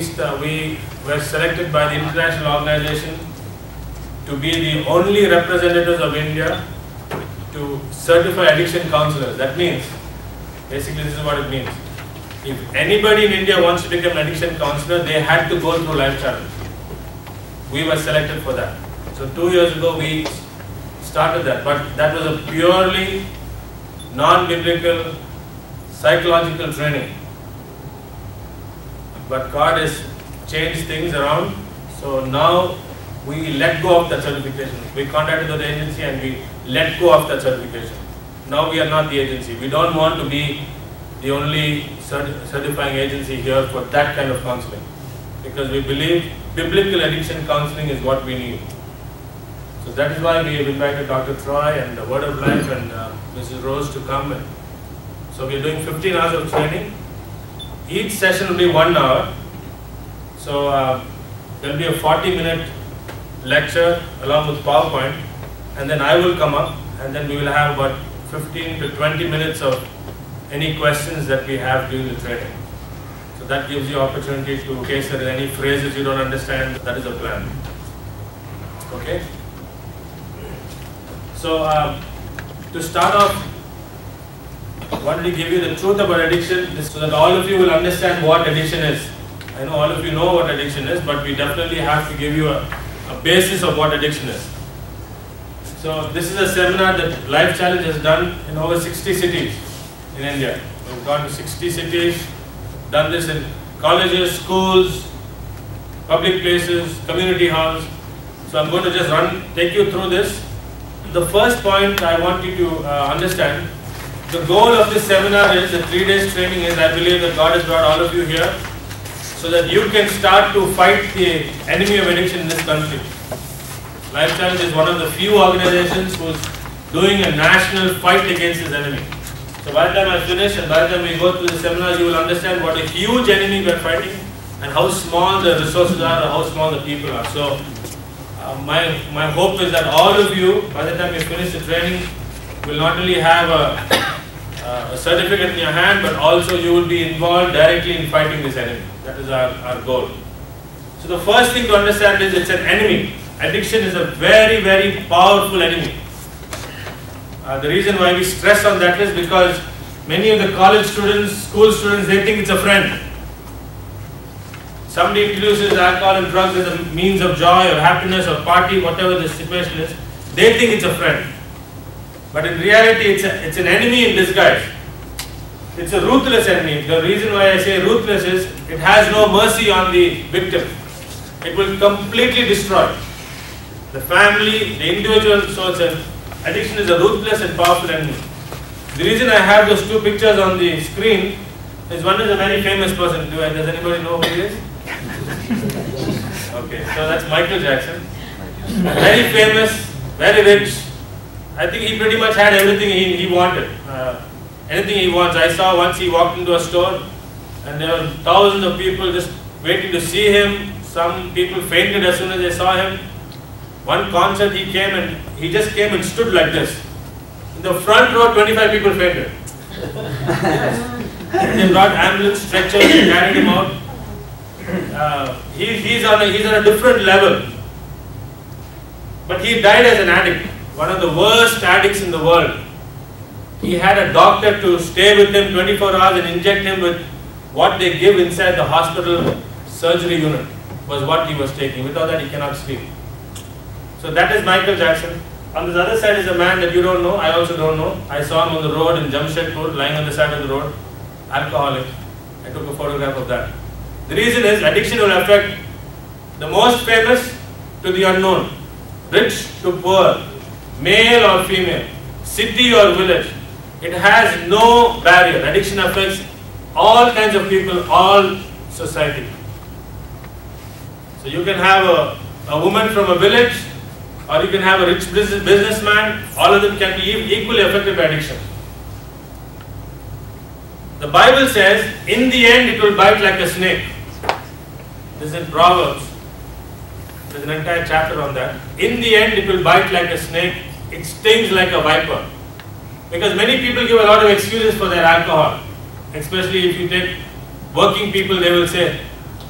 Two years we, uh, we were selected by the international organization to be the only representatives of India to certify addiction counselors. That means, basically, this is what it means. If anybody in India wants to become an addiction counselor, they had to go through Life Challenge. We were selected for that. So, two years ago, we started that, but that was a purely non biblical psychological training. But God has changed things around. So now we let go of that certification. We contacted the agency and we let go of that certification. Now we are not the agency. We don't want to be the only certi- certifying agency here for that kind of counseling. Because we believe biblical addiction counseling is what we need. So that is why we have invited Dr. Troy and the Word of Life and uh, Mrs. Rose to come. And so we are doing 15 hours of training. Each session will be one hour. So uh, there will be a 40 minute lecture along with PowerPoint and then I will come up and then we will have about 15 to 20 minutes of any questions that we have during the training. So that gives you opportunity to, in case there is any phrases you don't understand, that is a plan. Okay? So um, to start off, wanted to give you the truth about addiction so that all of you will understand what addiction is. I know all of you know what addiction is, but we definitely have to give you a, a basis of what addiction is. So this is a seminar that Life Challenge has done in over 60 cities in India. We've gone to 60 cities, done this in colleges, schools, public places, community halls. So I'm going to just run, take you through this. The first point I want you to uh, understand the goal of this seminar is the three days training is I believe that God has brought all of you here so that you can start to fight the enemy of addiction in this country. Life Challenge is one of the few organizations who's doing a national fight against this enemy. So by the time I finish and by the time we go through the seminar, you will understand what a huge enemy we are fighting and how small the resources are and how small the people are. So uh, my, my hope is that all of you, by the time you finish the training, will not only have a uh, a certificate in your hand, but also you will be involved directly in fighting this enemy. That is our, our goal. So the first thing to understand is it's an enemy. Addiction is a very, very powerful enemy. Uh, the reason why we stress on that is because many of the college students, school students, they think it's a friend. Somebody introduces alcohol and drugs as a means of joy or happiness or party, whatever the situation is, they think it's a friend. But in reality, it's, a, it's an enemy in disguise. It's a ruthless enemy. The reason why I say ruthless is it has no mercy on the victim. It will completely destroy the family, the individual. So addiction is a ruthless and powerful enemy. The reason I have those two pictures on the screen is one is a very famous person. Do I, does anybody know who he is? Okay, so that's Michael Jackson. Very famous, very rich, I think he pretty much had everything he, he wanted. Uh, anything he wants. I saw once he walked into a store and there were thousands of people just waiting to see him. Some people fainted as soon as they saw him. One concert he came and he just came and stood like this. In the front row, 25 people fainted. they brought ambulance stretchers and carried him out. Uh, he, he's, on a, he's on a different level. But he died as an addict one of the worst addicts in the world. He had a doctor to stay with him 24 hours and inject him with what they give inside the hospital surgery unit was what he was taking. Without that, he cannot sleep. So that is Michael Jackson. On this other side is a man that you don't know. I also don't know. I saw him on the road in Jamshedpur, lying on the side of the road, alcoholic. I took a photograph of that. The reason is addiction will affect the most famous to the unknown, rich to poor, male or female, city or village. It has no barrier. Addiction affects all kinds of people, all society. So you can have a, a woman from a village or you can have a rich business, businessman, all of them can be equally affected by addiction. The Bible says, in the end it will bite like a snake. This is in Proverbs. There's an entire chapter on that. In the end it will bite like a snake, it stings like a viper. Because many people give a lot of excuses for their alcohol, especially if you take working people, they will say,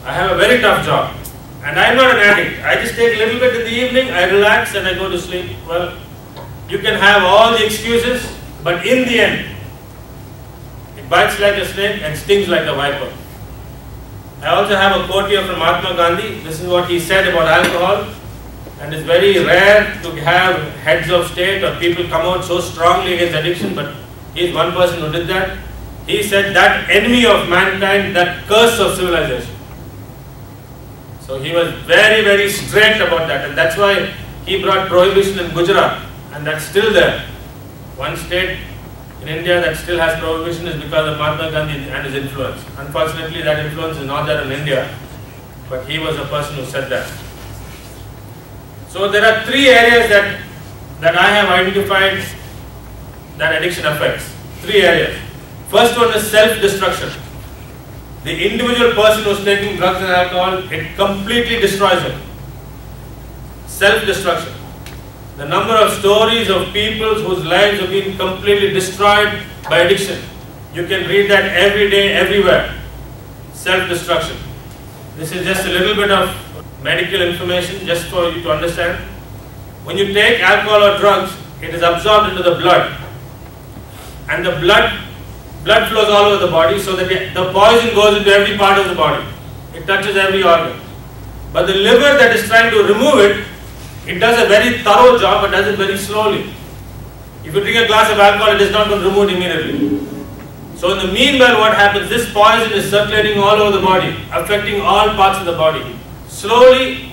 I have a very tough job. And I'm not an addict. I just take a little bit in the evening, I relax and I go to sleep. Well, you can have all the excuses, but in the end, it bites like a snake and stings like a viper. I also have a quote here from Mahatma Gandhi. This is what he said about alcohol. And it's very rare to have heads of state or people come out so strongly against addiction, but he's one person who did that. He said that enemy of mankind, that curse of civilization. So he was very, very straight about that, and that's why he brought prohibition in Gujarat, and that's still there. One state in India that still has prohibition is because of Mahatma Gandhi and his influence. Unfortunately, that influence is not there in India, but he was the person who said that. So there are three areas that, that I have identified that addiction affects. Three areas. First one is self-destruction. The individual person who's taking drugs and alcohol, it completely destroys him. Self-destruction. The number of stories of people whose lives have been completely destroyed by addiction. You can read that every day, everywhere. Self-destruction. This is just a little bit of medical information just for you to understand. When you take alcohol or drugs, it is absorbed into the blood. And the blood blood flows all over the body so that the poison goes into every part of the body. It touches every organ. But the liver that is trying to remove it, it does a very thorough job but does it very slowly. If you drink a glass of alcohol, it is not going to remove it immediately. So in the meanwhile, what happens? This poison is circulating all over the body, affecting all parts of the body. Slowly,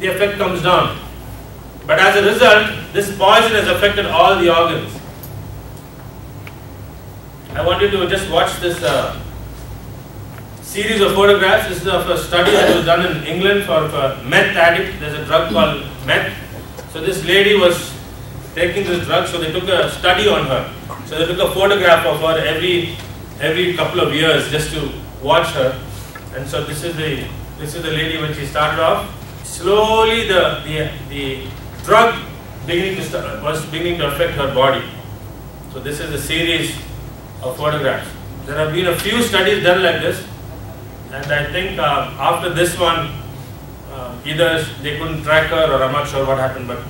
the effect comes down. But as a result, this poison has affected all the organs. I want you to just watch this uh, series of photographs. This is of a study that was done in England for, for meth addict. There's a drug called meth. So this lady was taking this drug, so they took a study on her. So they took a photograph of her every every couple of years just to watch her. And so this is the this is the lady when she started off. Slowly the the, the drug beginning to start, was beginning to affect her body. So this is a series of photographs. There have been a few studies done like this, and I think uh, after this one, uh, either they couldn't track her or I'm not sure what happened, but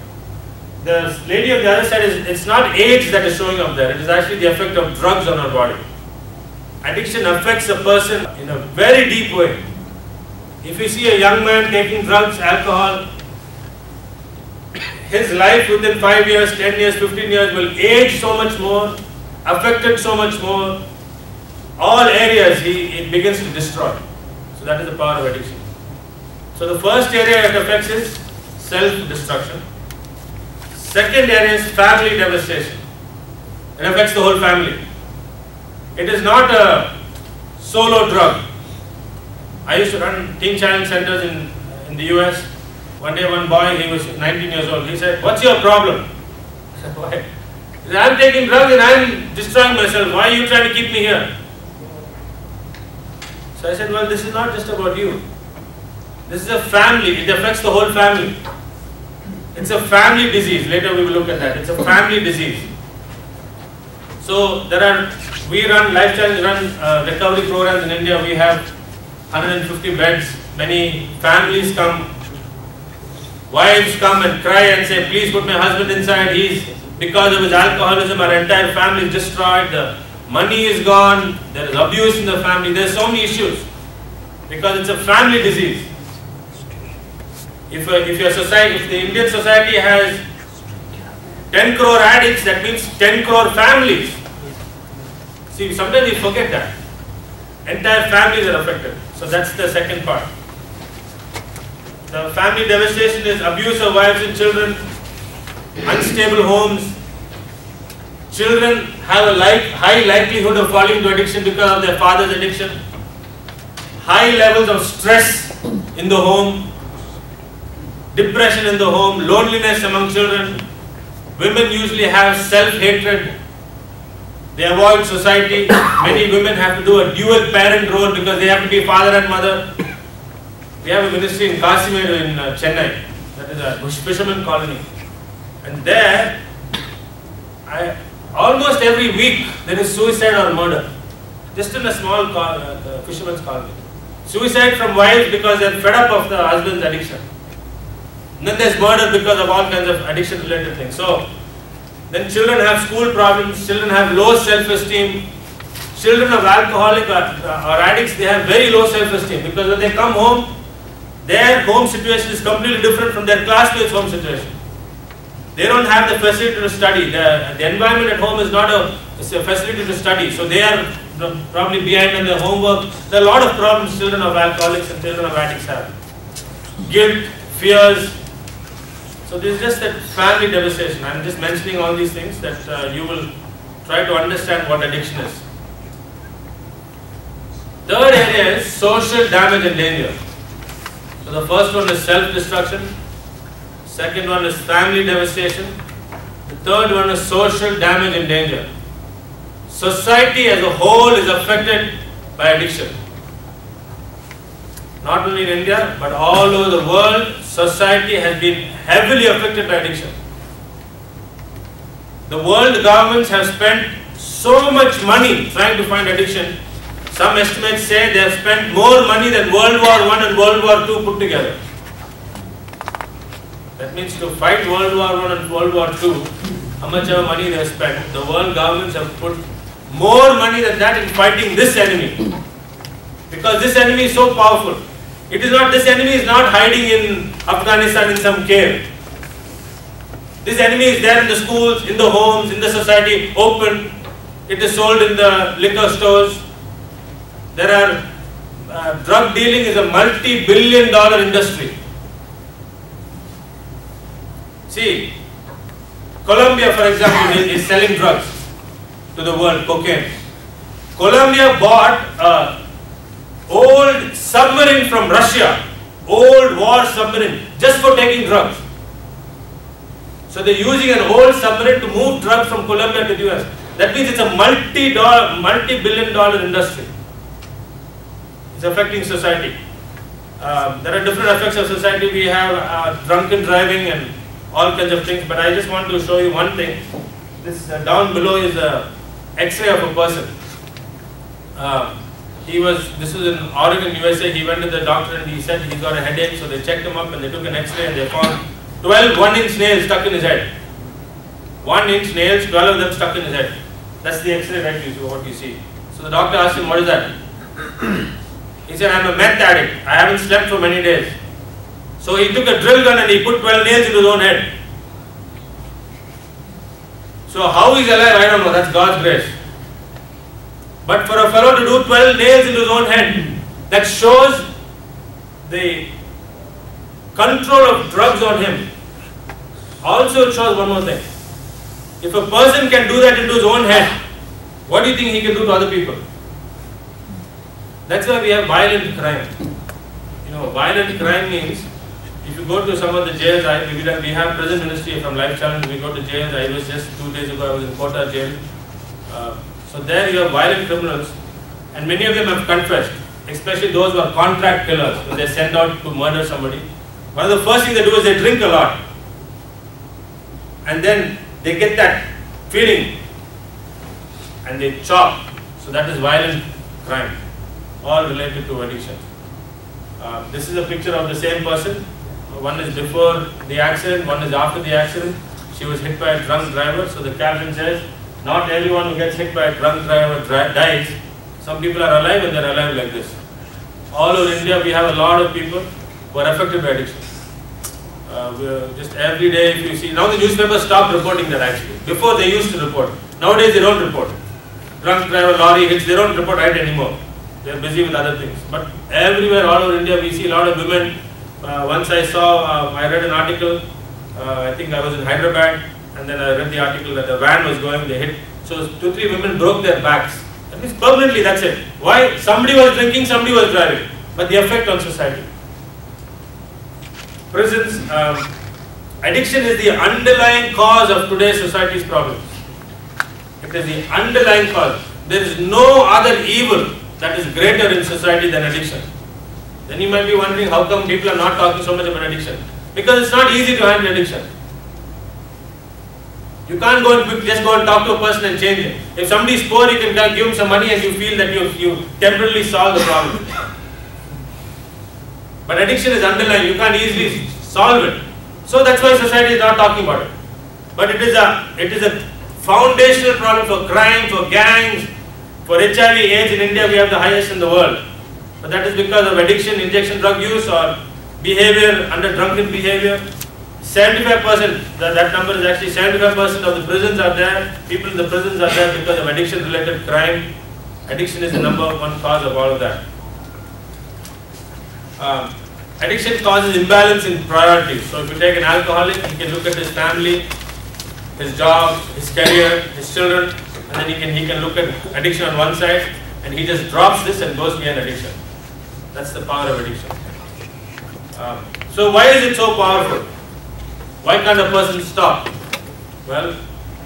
the lady on the other side is it's not age that is showing up there, it is actually the effect of drugs on her body. Addiction affects a person in a very deep way. If you see a young man taking drugs, alcohol, his life within 5 years, 10 years, 15 years will age so much more affected so much more, all areas he it begins to destroy. So that is the power of addiction. So the first area it affects is self-destruction. Second area is family devastation. It affects the whole family. It is not a solo drug. I used to run teen challenge centers in, in the US. One day one boy, he was 19 years old, he said, what's your problem? I said, why? He said, I'm taking drugs and I'm destroying myself. Why are you trying to keep me here? So I said, well, this is not just about you. This is a family. It affects the whole family. It's a family disease. Later we will look at that. It's a family disease. So there are, we run Life Challenge run uh, recovery programs in India. We have 150 beds. Many families come. Wives come and cry and say, please put my husband inside. He's because of his alcoholism, our entire family is destroyed, the money is gone, there is abuse in the family, there are so many issues. Because it's a family disease. If, a, if your society, if the Indian society has 10 crore addicts, that means 10 crore families. See, sometimes we forget that. Entire families are affected. So that's the second part. The family devastation is abuse of wives and children, unstable homes. Children have a like, high likelihood of falling into addiction because of their father's addiction. High levels of stress in the home, depression in the home, loneliness among children. Women usually have self-hatred. They avoid society. Many women have to do a dual parent role because they have to be father and mother. We have a ministry in Kasimedu in uh, Chennai. That is a fisherman colony. And there, I, almost every week there is suicide or murder. just in a small uh, fisherman's colony. Suicide from wives because they're fed up of the husband's addiction. And then there's murder because of all kinds of addiction related things. So then children have school problems, children have low self-esteem, children of alcoholic or, uh, or addicts, they have very low self-esteem because when they come home, their home situation is completely different from their classmates' home situation. They don't have the facility to study. The, the environment at home is not a, a facility to study. So they are probably behind in their homework. There are a lot of problems children of alcoholics and children of addicts have. Guilt, fears. So this is just that family devastation. I'm just mentioning all these things that uh, you will try to understand what addiction is. Third area is social damage and danger. So the first one is self-destruction. Second one is family devastation. The third one is social damage and danger. Society as a whole is affected by addiction. Not only in India, but all over the world, society has been heavily affected by addiction. The world governments have spent so much money trying to find addiction. Some estimates say they have spent more money than World War I and World War II put together. That means to fight World War I and World War II, how much ever money they have spent, the world governments have put more money than that in fighting this enemy. Because this enemy is so powerful. It is not, this enemy is not hiding in Afghanistan in some cave. This enemy is there in the schools, in the homes, in the society, open. It is sold in the liquor stores. There are, uh, drug dealing is a multi-billion dollar industry. See, Colombia for example is, is selling drugs to the world, cocaine. Colombia bought a old submarine from Russia, old war submarine, just for taking drugs. So they're using an old submarine to move drugs from Colombia to the US. That means it's a multi-dollar, multi-billion dollar industry. It's affecting society. Um, there are different effects of society. We have uh, drunken driving and all kinds of things. But I just want to show you one thing. This uh, down below is a X-ray of a person. He was. This was in Oregon, USA. He went to the doctor and he said he's got a headache. So they checked him up and they took an X-ray and they found 12 one-inch nails stuck in his head. One inch nails, 12 of them stuck in his head. That's the X-ray right you see, what you see. So the doctor asked him, what is that? he said, I'm a meth addict. I haven't slept for many days. So he took a drill gun and he put 12 nails into his own head. So how he's alive, I don't know. That's God's grace. But for a fellow to do 12 nails in his own head, that shows the control of drugs on him. Also, shows one more thing. If a person can do that into his own head, what do you think he can do to other people? That's why we have violent crime. You know, violent crime means if you go to some of the jails, I, we, we have prison ministry from Life Challenge, we go to jails. I was just two days ago, I was in Kota jail. Uh, so there you have violent criminals, and many of them have confessed, especially those who are contract killers, when they send out to murder somebody. One of the first things they do is they drink a lot. And then they get that feeling and they chop. So that is violent crime, all related to addiction. Uh, this is a picture of the same person. One is before the accident, one is after the accident. She was hit by a drunk driver. So the caption says, not everyone who gets hit by a drunk driver dies. Some people are alive and they're alive like this. All over India, we have a lot of people who are affected by addiction. Uh, just every day, if you see, now the newspapers stopped reporting that actually. Before they used to report. Nowadays they don't report. Drunk driver, lorry hits, they don't report right anymore. They're busy with other things. But everywhere, all over India, we see a lot of women. Uh, once I saw, uh, I read an article, uh, I think I was in Hyderabad, and then I read the article that the van was going, they hit. So two, three women broke their backs. That means permanently, that's it. Why? Somebody was drinking, somebody was driving. But the effect on society prisons, um, addiction is the underlying cause of today's society's problems. It is the underlying cause. There is no other evil that is greater in society than addiction. Then you might be wondering how come people are not talking so much about addiction. Because it's not easy to handle addiction. You can't go and just go and talk to a person and change it. If somebody is poor, you can give him some money and you feel that you, you temporarily solve the problem. But addiction is underlying, you can't easily solve it. So that's why society is not talking about it. But it is a it is a foundational problem for crime, for gangs, for HIV AIDS in India we have the highest in the world. But that is because of addiction, injection drug use or behavior under drunken behavior. 75%, that, that number is actually 75% of the prisons are there, people in the prisons are there because of addiction related crime. Addiction is the number one cause of all of that. Um, addiction causes imbalance in priorities. So if you take an alcoholic, he can look at his family, his job, his career, his children, and then he can he can look at addiction on one side, and he just drops this and goes behind addiction. That's the power of addiction. Um, so why is it so powerful? Why can't a person stop? Well,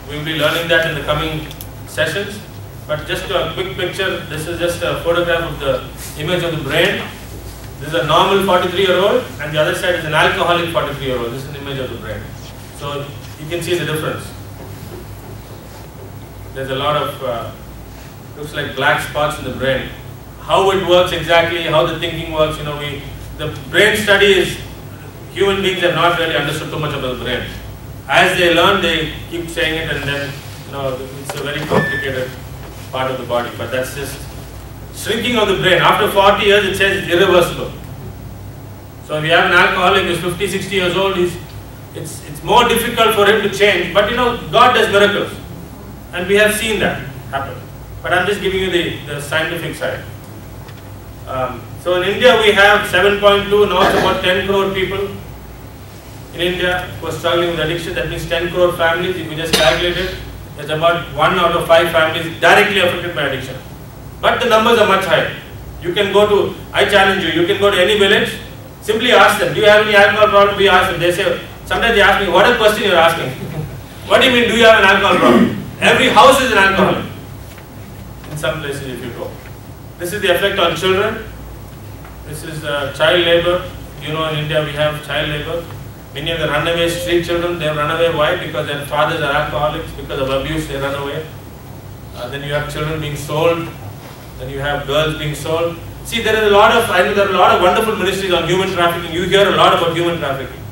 we will be learning that in the coming sessions. But just a quick picture. This is just a photograph of the image of the brain. This is a normal 43 year old, and the other side is an alcoholic 43 year old. This is an image of the brain. So you can see the difference. There's a lot of uh, looks like black spots in the brain. How it works exactly, how the thinking works. You know, we the brain study is human beings have not really understood too much about the brain. As they learn, they keep saying it, and then you know it's a very complicated part of the body. But that's just shrinking of the brain. After 40 years, it says it's irreversible. So if you have an alcoholic who's 50, 60 years old, he's, it's, it's more difficult for him to change. But you know, God does miracles. And we have seen that happen. But I'm just giving you the, the scientific side. Um, so in India, we have 7.2, now it's about 10 crore people in India who are struggling with addiction. That means 10 crore families, if you just calculate it, it's about 1 out of 5 families directly affected by addiction. But the numbers are much higher. You can go to, I challenge you, you can go to any village, simply ask them, do you have any alcohol problem? We ask them. They say, sometimes they ask me, what a question you're asking. what do you mean, do you have an alcohol problem? Every house is an alcoholic. In some places if you go. This is the effect on children. This is uh, child labor. You know in India we have child labor. Many of the runaway street children, they run away. Why? Because their fathers are alcoholics. Because of abuse, they run away. Uh, then you have children being sold. Then you have girls being sold. See, there is a lot of, I know there are a lot of wonderful ministries on human trafficking. You hear a lot about human trafficking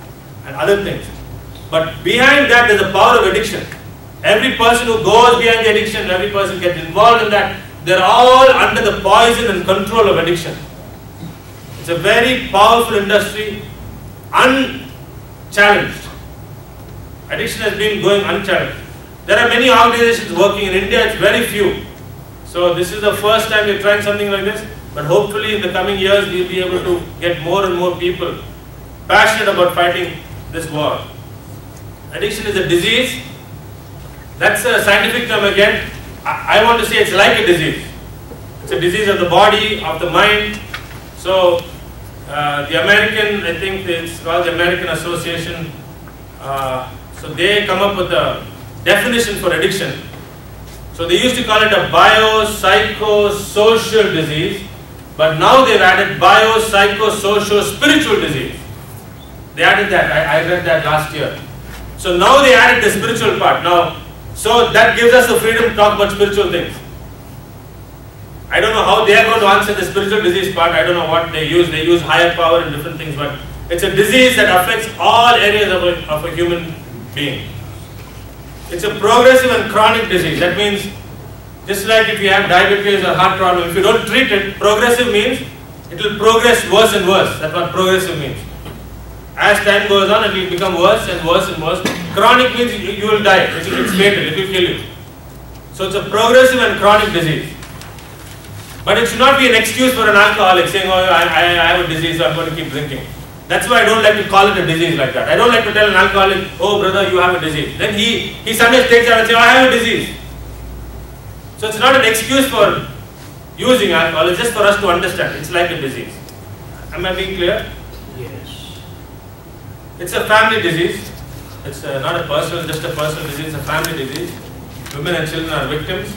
and other things. But behind that, there's a power of addiction. Every person who goes behind the addiction, every person gets involved in that, they're all under the poison and control of addiction. It's a very powerful industry, unchallenged. Addiction has been going unchallenged. There are many organizations working in India, it's very few. So this is the first time we're trying something like this, but hopefully in the coming years we'll be able to get more and more people passionate about fighting this war. Addiction is a disease. That's a scientific term again. I, want to say it's like a disease. It's a disease of the body, of the mind. So uh, the American, I think it's called the American Association. Uh, so they come up with a definition for addiction. So they used to call it a biopsychosocial disease, but now they've added biopsychosocial-spiritual disease. They added that. I, I read that last year. So now they added the spiritual part. Now, so that gives us the freedom to talk about spiritual things. I don't know how they are going to answer the spiritual disease part. I don't know what they use. They use higher power and different things, but it's a disease that affects all areas of a, of a human being. It's a progressive and chronic disease. That means, just like if you have diabetes or heart problem, if you don't treat it, progressive means it will progress worse and worse. That's what progressive means. As time goes on, it will become worse and worse and worse. Chronic means you, you will die. It's, fatal. It will kill you. So it's a progressive and chronic disease. But it should not be an excuse for an alcoholic saying, oh, I, I, I have a disease, so I'm going to keep drinking. That's why I don't like to call it a disease like that. I don't like to tell an alcoholic, oh brother, you have a disease. Then he, he sometimes takes out and says, oh, I have a disease. So it's not an excuse for using alcohol, it's just for us to understand. It's like a disease. Am I being clear? Yes. It's a family disease. It's uh, not a personal, just a personal disease, it's a family disease. Women and children are victims.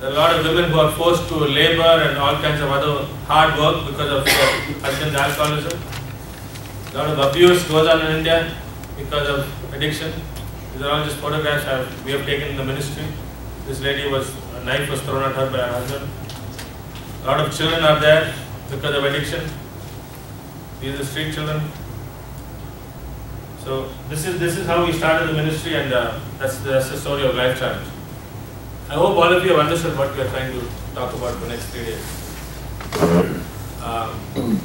There are a lot of women who are forced to labor and all kinds of other hard work because of uh, husband's alcoholism. A lot of abuse goes on in India because of addiction. These are all just photographs have, we have taken in the ministry. This lady was, a knife was thrown at her by her husband. A lot of children are there because of addiction. These are street children. So this is this is how we started the ministry, and uh, that's that's the story of Life Challenge. I hope all of you have understood what we are trying to talk about for next three days. Um,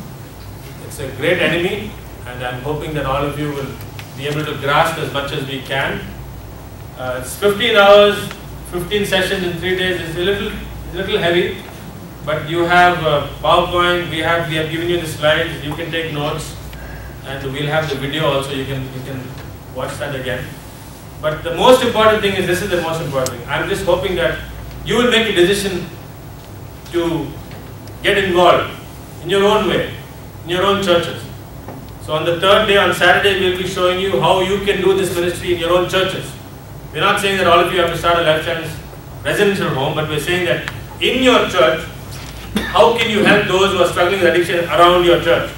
it's a great enemy, and I'm hoping that all of you will be able to grasp as much as we can. Uh, it's 15 hours, 15 sessions in three days. It's a little, little heavy, but you have uh, PowerPoint. We have we have given you the slides. You can take notes, and we'll have the video also. You can you can watch that again. But the most important thing is this is the most important thing. I'm just hoping that you will make a decision to get involved in your own way, in your own churches. So on the third day, on Saturday, we'll be showing you how you can do this ministry in your own churches. We're not saying that all of you have to start a Life Challenge residential home, but we're saying that in your church, how can you help those who are struggling with addiction around your church?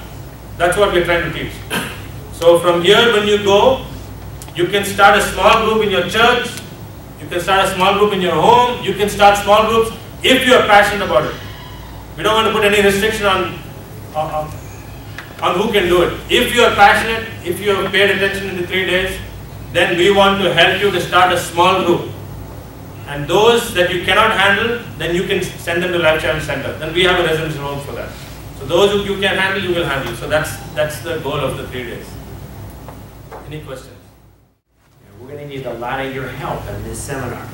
That's what we're trying to teach. So from here, when you go, you can start a small group in your church, you can start a small group in your home, you can start small groups if you are passionate about it. We don't want to put any restriction on, on, on who can do it. If you are passionate, if you have paid attention in the three days, then we want to help you to start a small group. And those that you cannot handle, then you can send them to Life Challenge Center. Then we have a residence room for that. So those who you can handle, you will handle. So that's that's the goal of the three days. Any questions? We're going to need a lot of your help in this seminar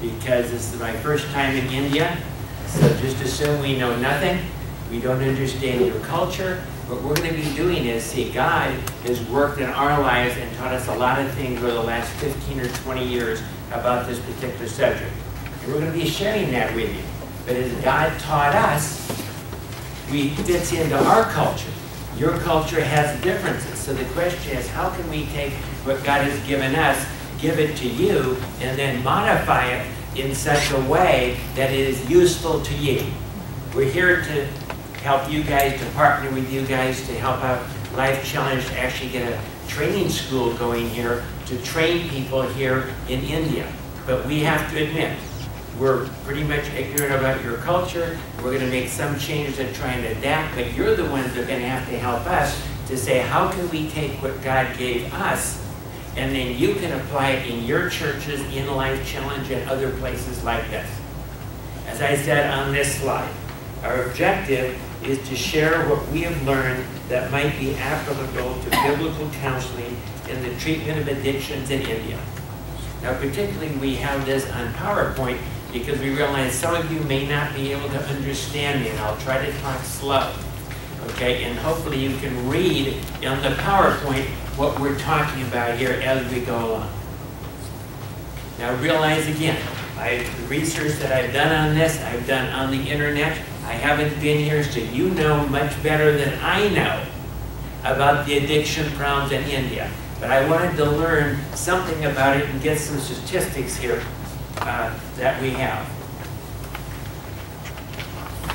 because this is my first time in India. So just assume we know nothing, we don't understand your culture. What we're going to be doing is see God has worked in our lives and taught us a lot of things over the last 15 or 20 years about this particular subject. And we're going to be sharing that with you. But as God taught us, we fits into our culture. Your culture has differences. So the question is, how can we take what God has given us, give it to you, and then modify it in such a way that it is useful to you? We're here to help you guys, to partner with you guys, to help out Life Challenge to actually get a training school going here to train people here in India. But we have to admit, we're pretty much ignorant about your culture. We're going to make some changes and try and adapt, but you're the ones that are going to have to help us to say, how can we take what God gave us and then you can apply it in your churches, in Life Challenge, and other places like this. As I said on this slide, our objective is to share what we have learned that might be applicable to biblical counseling in the treatment of addictions in India. Now, particularly, we have this on PowerPoint because we realize some of you may not be able to understand me, and I'll try to talk slow. Okay, and hopefully you can read on the PowerPoint what we're talking about here as we go along. Now realize again, I, the research that I've done on this, I've done on the internet. I haven't been here, so you know much better than I know about the addiction problems in India. But I wanted to learn something about it and get some statistics here uh, that we have.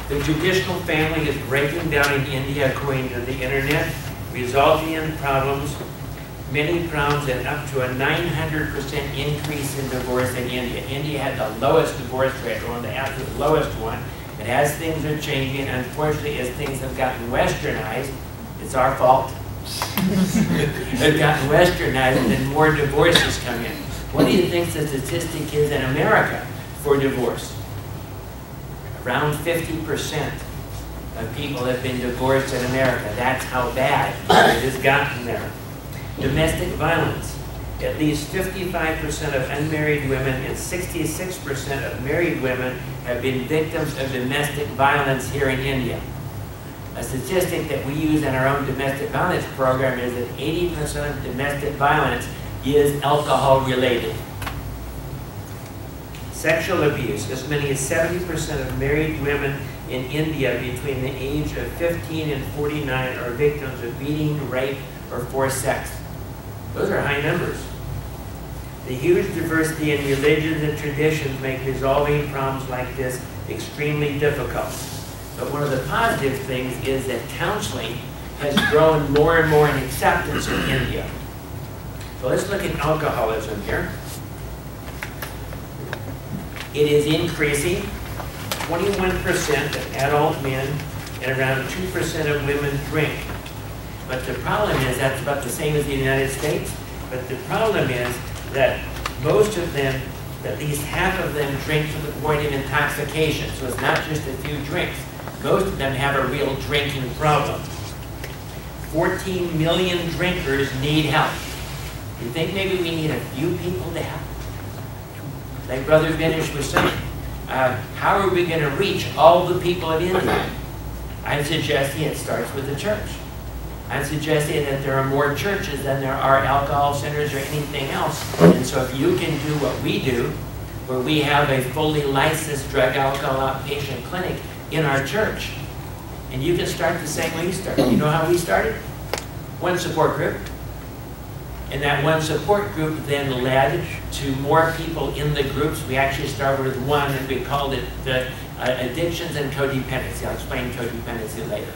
The traditional family is breaking down in India according to the internet, resulting in problems, many problems and up to a 900% increase in divorce in India. India had the lowest divorce rate, one of the absolute lowest one. And as things are changing, unfortunately, as things have gotten westernized, it's our fault. They've gotten westernized and more divorces come in. What do you think the statistic is in America for divorce? Around 50% of people have been divorced in America. That's how bad it has gotten there. Domestic violence. At least 55% of unmarried women and 66% of married women have been victims of domestic violence here in India. A statistic that we use in our own domestic violence program is that 80% of domestic violence is alcohol related. Sexual abuse. As many as 70% of married women in India between the age of 15 and 49 are victims of beating, rape, or forced sex. Those are high numbers. The huge diversity in religions and traditions make resolving problems like this extremely difficult. But one of the positive things is that counseling has grown more and more in acceptance in India. So let's look at alcoholism here. It is increasing. 21% of adult men and around 2% of women drink. But the problem is that's about the same as the United States. But the problem is that most of them, at least half of them, drink to the point of intoxication. So it's not just a few drinks. Most of them have a real drinking problem. 14 million drinkers need help. You think maybe we need a few people to help? Like Brother Vinish was saying, uh, how are we going to reach all the people of India? I'm suggesting it starts with the church. I'm suggesting that there are more churches than there are alcohol centers or anything else. And so if you can do what we do, where we have a fully licensed drug alcohol outpatient clinic in our church, and you can start the same way you started. You know how we started? One support group. And that one support group then led to more people in the groups. We actually started with one and we called it the uh, addictions and codependency. I'll explain codependency later.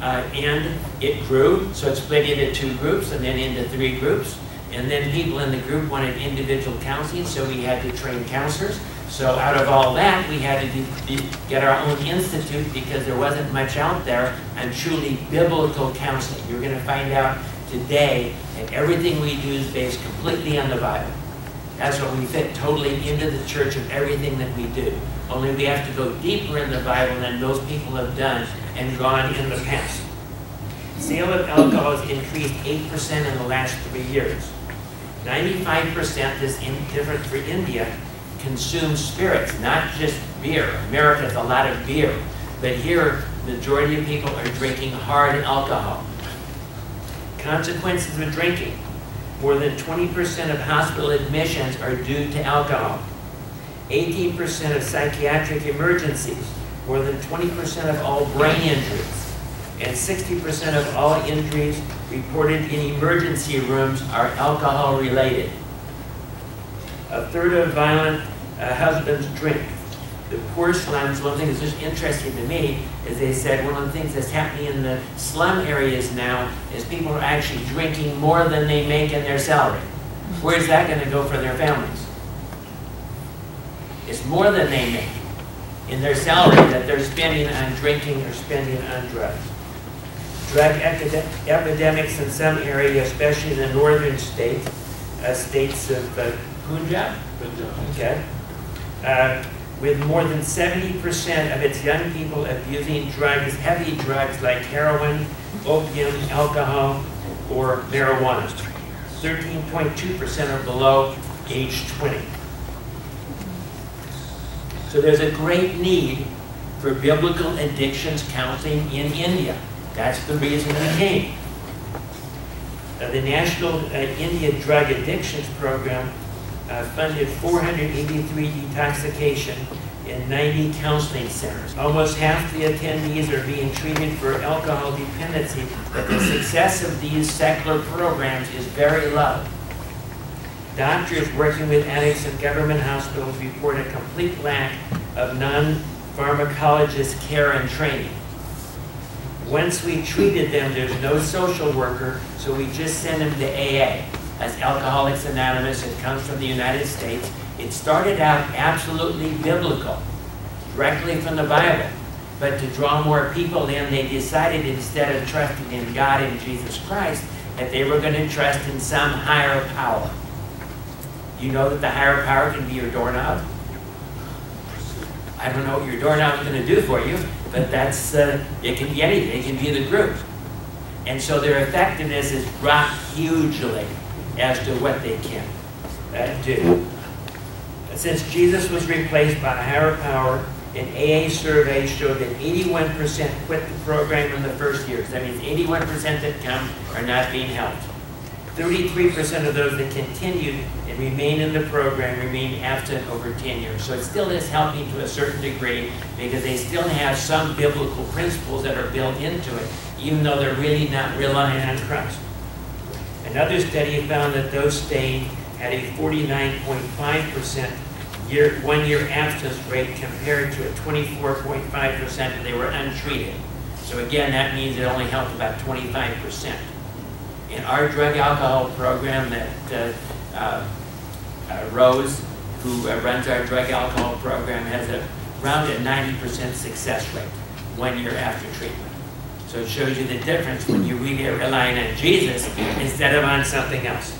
Uh, and it grew, so it split into two groups and then into three groups. And then people in the group wanted individual counseling, so we had to train counselors. So out of all that, we had to get our own institute because there wasn't much out there on truly biblical counseling. You're going to find out today that everything we do is based completely on the Bible. That's what we fit totally into the church of everything that we do. Only we have to go deeper in the Bible than most people have done and gone in the past. Sale of alcohol has increased 8% in the last three years. 95% is different for India, consume spirits, not just beer. America has a lot of beer. But here, the majority of people are drinking hard alcohol. Consequences of drinking. More than 20% of hospital admissions are due to alcohol. 18% of psychiatric emergencies, more than 20% of all brain injuries, and 60% of all injuries reported in emergency rooms are alcohol related. A third of violent uh, husbands drink. The poor slums, one thing that's just interesting to me is they said one of the things that's happening in the slum areas now is people are actually drinking more than they make in their salary. Where's that going to go for their families? It's more than they make in their salary that they're spending on drinking or spending on drugs. Drug epidemics in some areas, especially in the northern states, uh, states of uh, Punjab, okay, uh, with more than 70% of its young people abusing drugs, heavy drugs like heroin, opium, alcohol, or marijuana. 13.2% are below age 20. So there's a great need for biblical addictions counseling in India. That's the reason we came. Uh, the National uh, India Drug Addictions Program uh, funded 483 detoxification in 90 counseling centers. Almost half the attendees are being treated for alcohol dependency, but the success of these secular programs is very low. Doctors working with addicts in government hospitals report a complete lack of non-pharmacological care and training. Once we treated them, there's no social worker, so we just send them to AA as Alcoholics Anonymous. It comes from the United States. It started out absolutely biblical, directly from the Bible. But to draw more people in, they decided instead of trusting in God and Jesus Christ, that they were going to trust in some higher power. You know that the higher power can be your doorknob? I don't know what your doorknob is going to do for you, but that's, uh, it can be anything. It can be the group. And so their effectiveness is dropped hugely as to what they can uh, do. Since Jesus was replaced by a higher power, an AA survey showed that 81% quit the program in the first years. That means 81% that come are not being helped. 33% of those that continued and remain in the program remain absent over 10 years. So it still is helping to a certain degree because they still have some biblical principles that are built into it, even though they're really not relying on Christ. Another study found that those staying had a 49.5% year, one-year absence rate compared to a 24.5% if they were untreated. So again, that means it only helped about 25%. In our drug alcohol program that uh, uh, uh, Rose, who uh, runs our drug alcohol program, has a, around a 90% success rate one year after treatment. So it shows you the difference when you really relying on Jesus instead of on something else.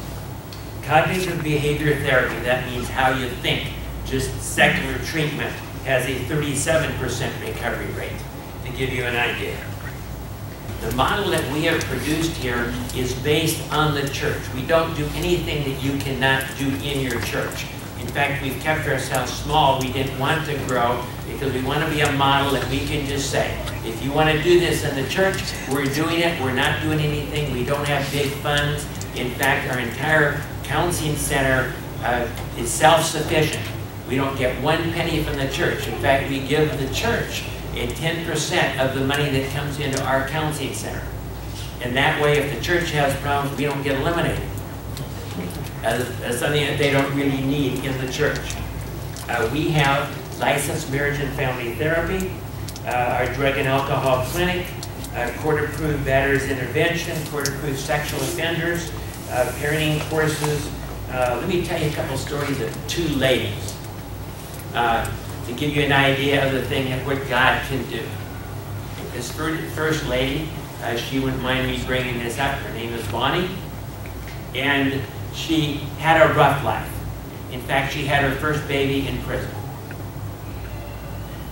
Cognitive behavior therapy, that means how you think. Just secular treatment has a 37% recovery rate, to give you an idea. The model that we have produced here is based on the church. We don't do anything that you cannot do in your church. In fact, we've kept ourselves small. We didn't want to grow because we want to be a model that we can just say, if you want to do this in the church, we're doing it. We're not doing anything. We don't have big funds. In fact, our entire counseling center uh, is self-sufficient. We don't get one penny from the church. In fact, we give the church a 10% of the money that comes into our counseling center. And that way, if the church has problems, we don't get eliminated as, as something that they don't really need in the church. Uh, we have licensed marriage and family therapy, our drug and alcohol clinic, uh, court-approved veterans intervention, court-approved sexual offenders, uh, parenting courses. Uh, let me tell you a couple stories of two ladies uh, to give you an idea of the thing and what God can do. This first lady, she wouldn't mind me bringing this up. Her name is Bonnie. And she had a rough life. In fact, she had her first baby in prison.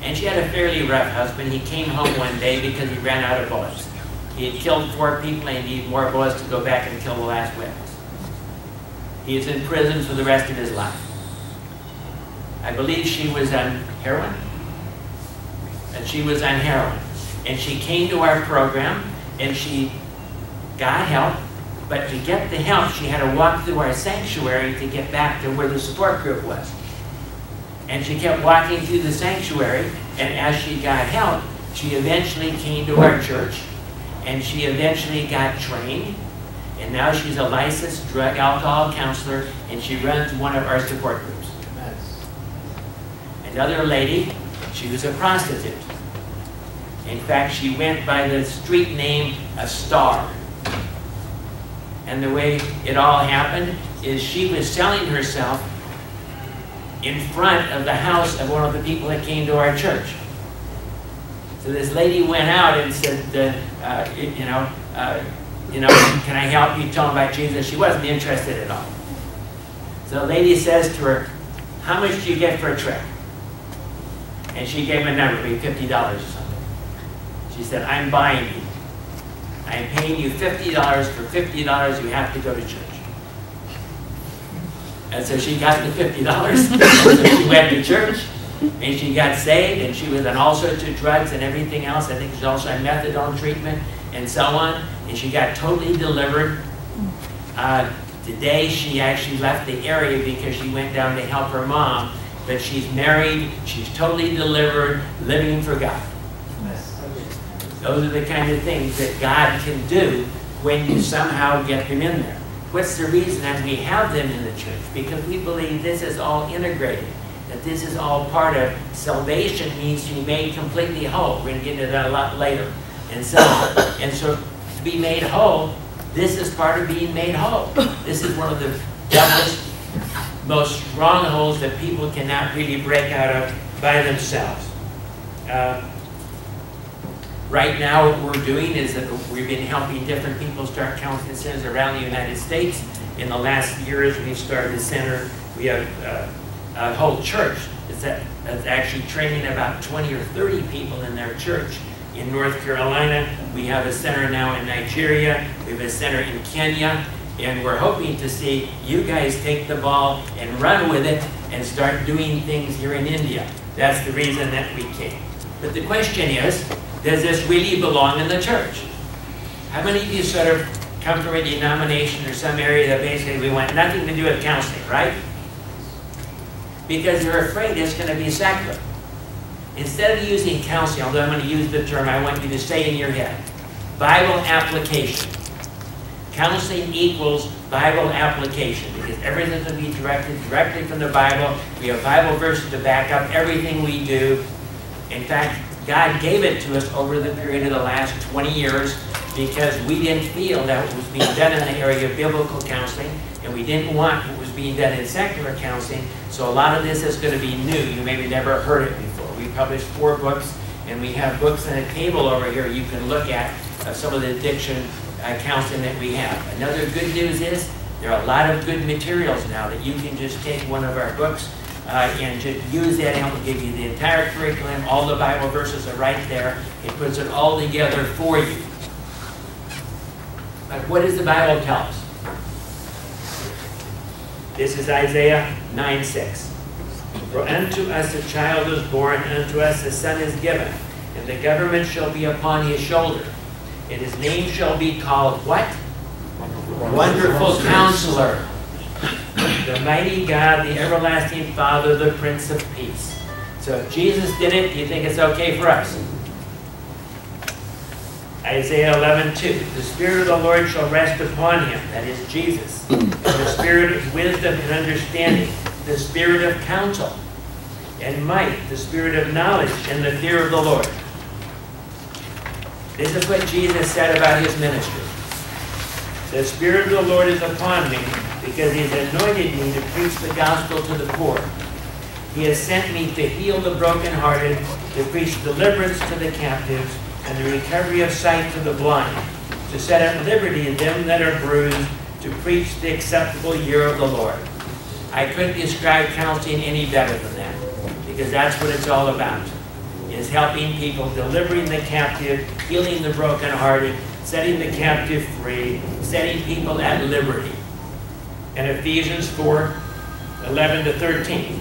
And she had a fairly rough husband. He came home one day because he ran out of bullets. He had killed four people and he needed more bullets to go back and kill the last witness. He is in prison for the rest of his life. I believe she was on heroin. And she was on heroin. And she came to our program and she got help but to get the help, she had to walk through our sanctuary to get back to where the support group was. And she kept walking through the sanctuary, and as she got help, she eventually came to our church, and she eventually got trained, and now she's a licensed drug alcohol counselor, and she runs one of our support groups. Another lady, she was a prostitute. In fact, she went by the street name of Star. And the way it all happened is she was selling herself in front of the house of one of the people that came to our church. So this lady went out and said, uh, uh, you know, uh, you know, can I help you tell them about Jesus? She wasn't interested at all. So the lady says to her, how much do you get for a trip? And she gave a number, maybe $50 or something. She said, I'm buying you. I'm paying you $50. For $50, you have to go to church. And so she got the $50. so she went to church, and she got saved, and she was on all sorts of drugs and everything else. I think she's also on methadone treatment and so on. And she got totally delivered. Uh, today, she actually left the area because she went down to help her mom. But she's married, she's totally delivered, living for God. Those are the kind of things that God can do when you somehow get him in there. What's the reason that we have them in the church? Because we believe this is all integrated, that this is all part of salvation means to be made completely whole. We're going to get into that a lot later. And so, and so to be made whole, this is part of being made whole. This is one of the devil's most strongholds that people cannot really break out of by themselves. Uh, Right now, what we're doing is that we've been helping different people start counseling centers around the United States. In the last years, we've started a center. We have uh, a whole church that's actually training about 20 or 30 people in their church. In North Carolina, we have a center now in Nigeria. We have a center in Kenya. And we're hoping to see you guys take the ball and run with it and start doing things here in India. That's the reason that we came. But the question is, does this really belong in the church? How many of you sort of come from a denomination or some area that basically we want nothing to do with counseling, right? Because you're afraid it's going to be secular. Instead of using counseling, although I'm going to use the term, I want you to say in your head, Bible application. Counseling equals Bible application because everything's going to be directed directly from the Bible. We have Bible verses to back up everything we do. In fact, God gave it to us over the period of the last 20 years because we didn't feel that was being done in the area of biblical counseling, and we didn't want what was being done in secular counseling. So a lot of this is going to be new. You maybe never heard it before. We published four books, and we have books on a table over here you can look at uh, some of the addiction uh, counseling that we have. Another good news is there are a lot of good materials now that you can just take one of our books uh, and to use that and it will give you the entire curriculum. All the Bible verses are right there. It puts it all together for you. But what does the Bible tell us? This is Isaiah 9 6. For unto us a child is born, unto us a son is given, and the government shall be upon his shoulder. And his name shall be called what? Wonderful Counselor, the mighty God, the everlasting Father, the Prince of Peace. So if Jesus did it, do you think it's okay for us? Isaiah 11, 2. The Spirit of the Lord shall rest upon him, that is Jesus, the Spirit of wisdom and understanding, the Spirit of counsel and might, the Spirit of knowledge and the fear of the Lord. This is what Jesus said about his ministry. The Spirit of the Lord is upon me because he has anointed me to preach the gospel to the poor. He has sent me to heal the brokenhearted, to preach deliverance to the captives, and the recovery of sight to the blind, to set at liberty them that are bruised, to preach the acceptable year of the Lord. I couldn't describe counseling any better than that, because that's what it's all about, is helping people, delivering the captive, healing the brokenhearted, setting the captive free, setting people at liberty. And Ephesians 4, 11 to 13.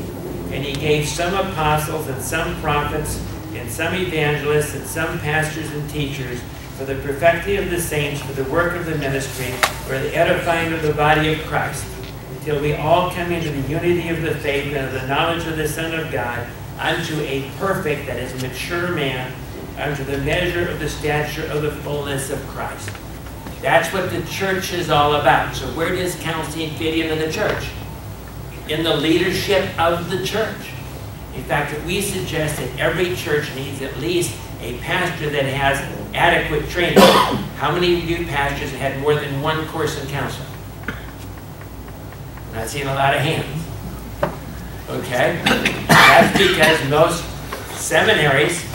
And he gave some apostles and some prophets and some evangelists and some pastors and teachers for the perfecting of the saints, for the work of the ministry, for the edifying of the body of Christ, until we all come into the unity of the faith and of the knowledge of the Son of God, unto a perfect, that is, mature man, unto the measure of the stature of the fullness of Christ. That's what the church is all about. So where does counseling fit into the church? In the leadership of the church. In fact, we suggest that every church needs at least a pastor that has adequate training. How many of you pastors had more than one course in counseling? I'm not seeing a lot of hands. Okay? That's because most seminaries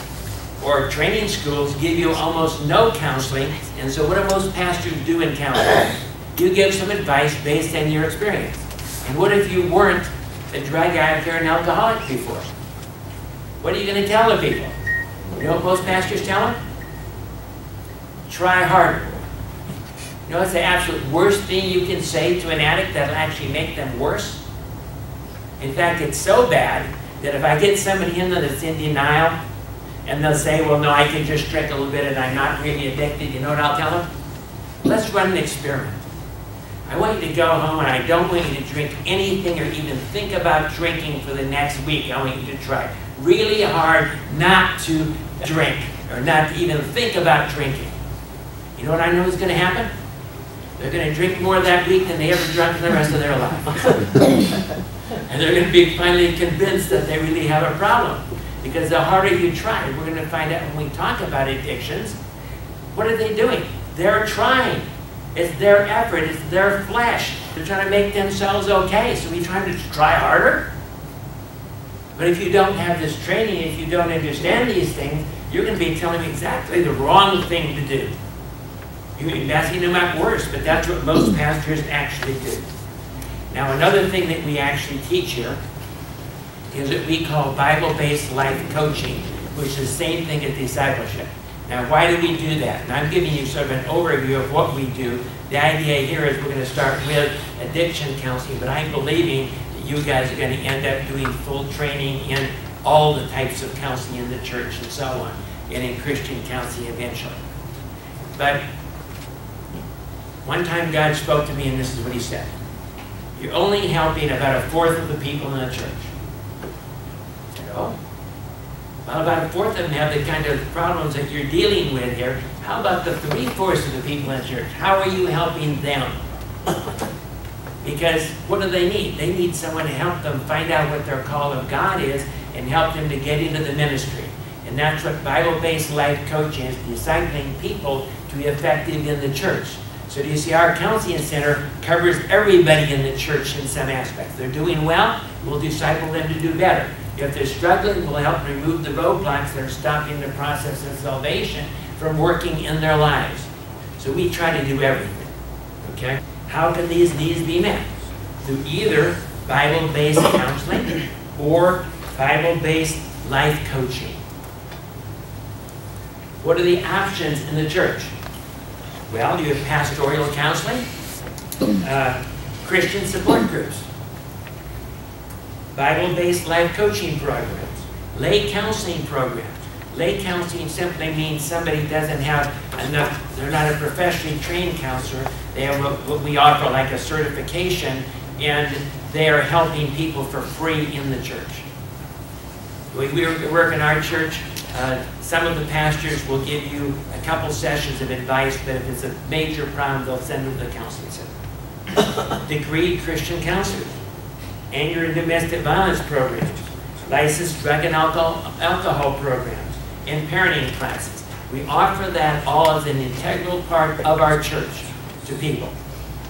or training schools give you almost no counseling. And so what do most pastors do in counseling? You give some advice based on your experience. And what if you weren't a drug addict or an alcoholic before? What are you going to tell the people? You know what most pastors tell them? Try harder. You know what's the absolute worst thing you can say to an addict that'll actually make them worse? In fact, it's so bad that if I get somebody in that's in denial, and they'll say, well, no, I can just drink a little bit and I'm not really addicted, you know what I'll tell them? Let's run an experiment. I want you to go home and I don't want you to drink anything or even think about drinking for the next week. I want you to try really hard not to drink or not to even think about drinking. You know what I know is going to happen? They're going to drink more that week than they ever drank in the rest of their life. and they're going to be finally convinced that they really have a problem. Because the harder you try, we're going to find out when we talk about addictions, what are they doing? They're trying. It's their effort, it's their flesh. They're trying to make themselves okay. So we trying to try harder? But if you don't have this training, if you don't understand these things, you're going to be telling me exactly the wrong thing to do. You're messing them up worse, but that's what most pastors actually do. Now, another thing that we actually teach here is what we call Bible-based life coaching, which is the same thing as discipleship. Now, why do we do that? And I'm giving you sort of an overview of what we do. The idea here is we're going to start with addiction counseling, but I'm believing that you guys are going to end up doing full training in all the types of counseling in the church and so on, and in Christian counseling eventually. But one time God spoke to me, and this is what He said You're only helping about a fourth of the people in the church. Oh. Well, about a fourth of them have the kind of problems that you're dealing with here. How about the three-fourths of the people in church? How are you helping them? because what do they need? They need someone to help them find out what their call of God is and help them to get into the ministry. And that's what Bible-based life coaching is, discipling people to to be effective in the church. So do you see our counseling center covers everybody in the church in some aspects. They're doing well, we'll disciple them to do better. If they're struggling, we'll help remove the roadblocks that are stopping the process of salvation from working in their lives. So we try to do everything. Okay? How can these needs be met? Through either Bible-based counseling or Bible-based life coaching. What are the options in the church? Well, you have pastoral counseling, uh, Christian support groups, Bible-based life coaching programs, lay counseling programs. Lay counseling simply means somebody doesn't have enough, they're not a professionally trained counselor. They have what, we offer like a certification and they are helping people for free in the church. We, we work in our church, uh, some of the pastors will give you a couple sessions of advice, but if it's a major problem, they'll send them to the counseling center. Degreed Christian counselors, anger and domestic violence programs, licensed drug and alcohol, alcohol programs, and parenting classes. We offer that all as an integral part of our church to people.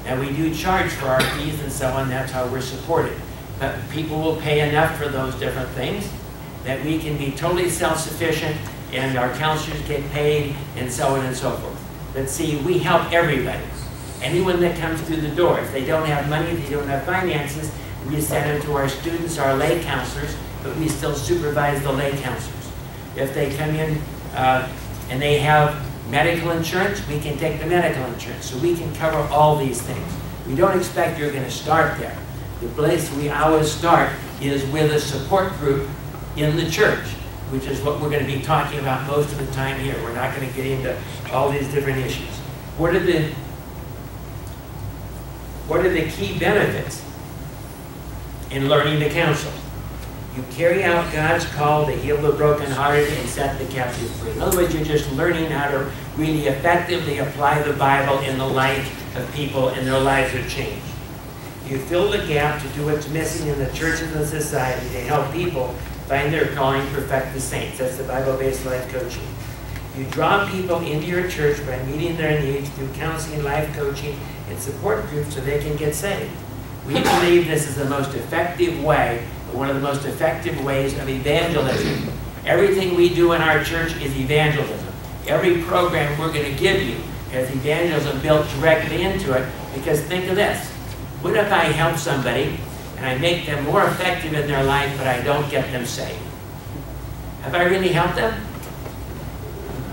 And we do charge for our fees and so on, that's how we're supported. But people will pay enough for those different things that we can be totally self-sufficient and our counselors get paid and so on and so forth. But see, we help everybody. Anyone that comes through the door, if they don't have money, if they don't have finances, we send them to our students, our lay counselors, but we still supervise the lay counselors. If they come in uh, and they have medical insurance, we can take the medical insurance. So we can cover all these things. We don't expect you're going to start there. The place we always start is with a support group in the church, which is what we're going to be talking about most of the time here. We're not going to get into all these different issues. What are the what are the key benefits in learning to counsel? You carry out God's call to heal the brokenhearted and set the captive free. In other words, you're just learning how to really effectively apply the Bible in the life of people and their lives are changed. You fill the gap to do what's missing in the church and the society to help people find their calling, perfect the saints. That's the Bible-based life coaching. You draw people into your church by meeting their needs through counseling, life coaching, and support groups so they can get saved. We believe this is the most effective way, one of the most effective ways of evangelism. Everything we do in our church is evangelism. Every program we're going to give you has evangelism built directly into it because think of this. What if I help somebody and I make them more effective in their life, but I don't get them saved? Have I really helped them?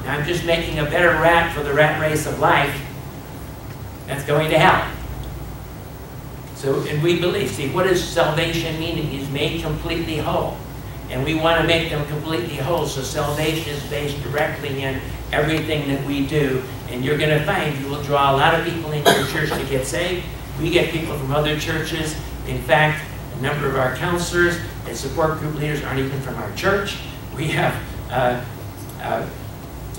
I'm just making a better rat for the rat race of life that's going to hell. So, and we believe, see, what does salvation mean? He's made completely whole. And we want to make them completely whole. So salvation is based directly in everything that we do. And you're going to find you will draw a lot of people into your church to get saved. We get people from other churches. In fact, a number of our counselors and support group leaders aren't even from our church. We have uh, uh,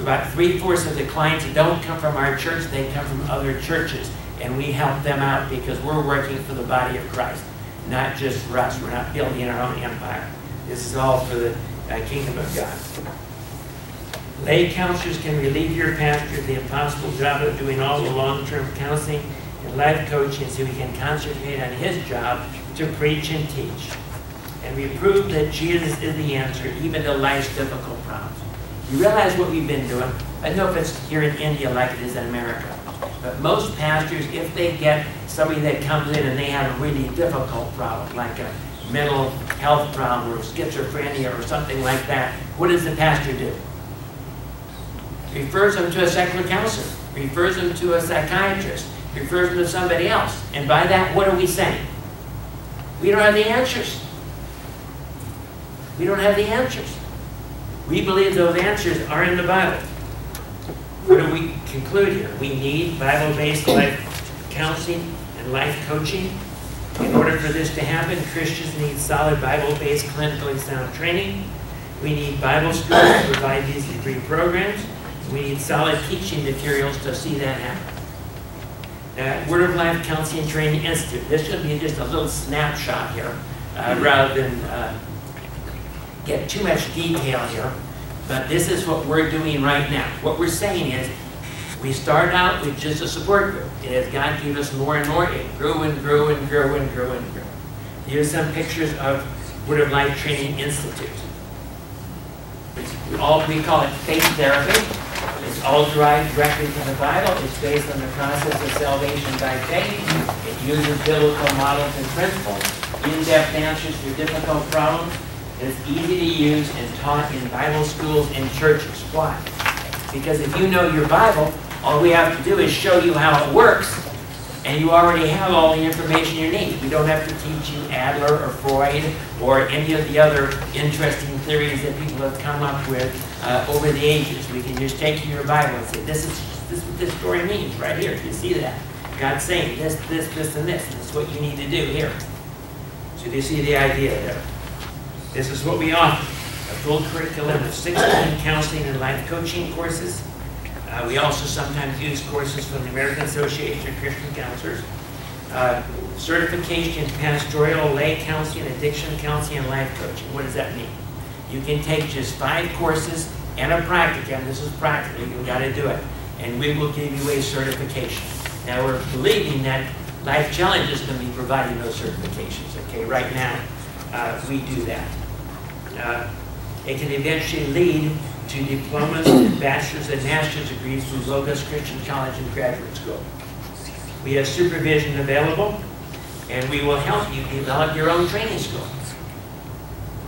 about three-fourths of the clients don't come from our church. They come from other churches and we help them out because we're working for the body of Christ, not just for us. We're not building our own empire. This is all for the uh, kingdom of God. Lay counselors can relieve your pastor of the impossible job of doing all the long-term counseling and life coaching so he can concentrate on his job to preach and teach. And we prove that Jesus is the answer even to life's difficult problems. You realize what we've been doing? I don't know if it's here in India like it is in America. But most pastors, if they get somebody that comes in and they have a really difficult problem, like a mental health problem or schizophrenia or something like that, what does the pastor do? Refers them to a secular counselor, refers them to a psychiatrist, refers them to somebody else. And by that, what are we saying? We don't have the answers. We don't have the answers. We believe those answers are in the Bible. What do we conclude here? We need Bible-based life counseling and life coaching. In order for this to happen, Christians need solid Bible-based clinically sound training. We need Bible schools to provide these degree programs. We need solid teaching materials to see that happen. Uh, Word of Life Counseling Training Institute. This should be just a little snapshot here, uh, rather than uh, get too much detail here. But this is what we're doing right now. What we're saying is, We started out with just a support group. And as God gave us more and more, it grew and grew and grew and grew and grew. Here's some pictures of Word of Life Training Institute. It's all, we call it faith therapy. It's all derived directly from the Bible. It's based on the process of salvation by faith. It uses biblical models and principles, in-depth answers to difficult problems. It's easy to use and taught in Bible schools and churches. Why? Because if you know your Bible, all we have to do is show you how it works, and you already have all the information you need. We don't have to teach you Adler or Freud or any of the other interesting theories that people have come up with uh, over the ages. We can just take your Bible and say, this is, this is what this story means right here. You see that? God's saying this, this, this, and this. This is what you need to do here. So do you see the idea there? This is what we offer. A full curriculum of 16 counseling and life coaching courses. Uh, we also sometimes use courses from the American Association of Christian Counselors. Uh, certification in pastoral, lay counseling, addiction counseling, and life coaching. What does that mean? You can take just five courses and a practicum. This is practical. You've got to do it. And we will give you a certification. Now, we're believing that Life Challenge is going to be providing those certifications. Okay, right now, uh, we do that. Uh, it can eventually lead to diplomas, bachelor's and master's degrees through Logos Christian College and Graduate School. We have supervision available, and we will help you develop your own training school.